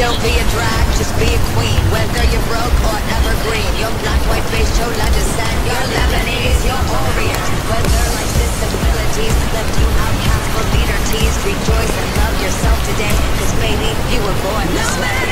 Don't be a drag, just be a queen. Whether you're broke or evergreen, you're black, white, beige, chola descent, you're Lebanese, your Orient. Whether life's disabilities left you outcast for leader teased, rejoice and love yourself today. Cause baby, you were born this way.